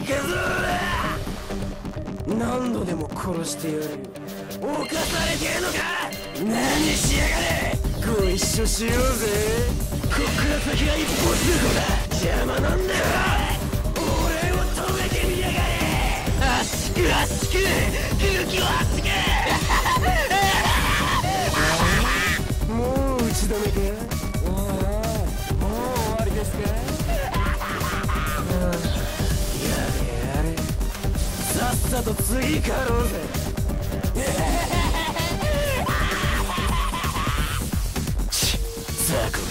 けぞ何度でも殺してやるよ犯されてえのか何しやがれご一緒しようぜ。こっから先が一歩通行だ邪魔なんだよ。俺を止めてみやがれ熱く熱く空気を熱くもう打ち止めかっさと次かろうぜ ザコ